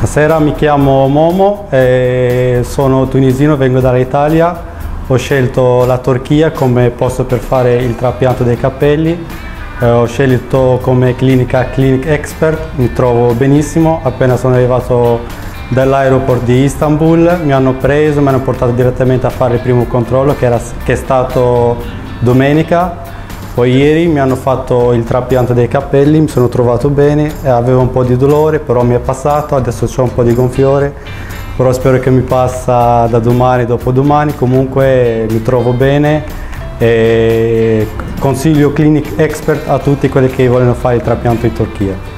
Buonasera, mi chiamo Momo, sono tunisino, vengo dall'Italia. Ho scelto la Turchia come posto per fare il trapianto dei capelli. Eh, ho scelto come clinica Clinic Expert, mi trovo benissimo. Appena sono arrivato dall'aeroporto di Istanbul mi hanno preso, mi hanno portato direttamente a fare il primo controllo che, era, che è stato domenica poi ieri mi hanno fatto il trapianto dei capelli, mi sono trovato bene, avevo un po' di dolore, però mi è passato, adesso ho un po' di gonfiore, però spero che mi passa da domani, dopodomani, comunque mi trovo bene e consiglio Clinic Expert a tutti quelli che vogliono fare il trapianto in Turchia.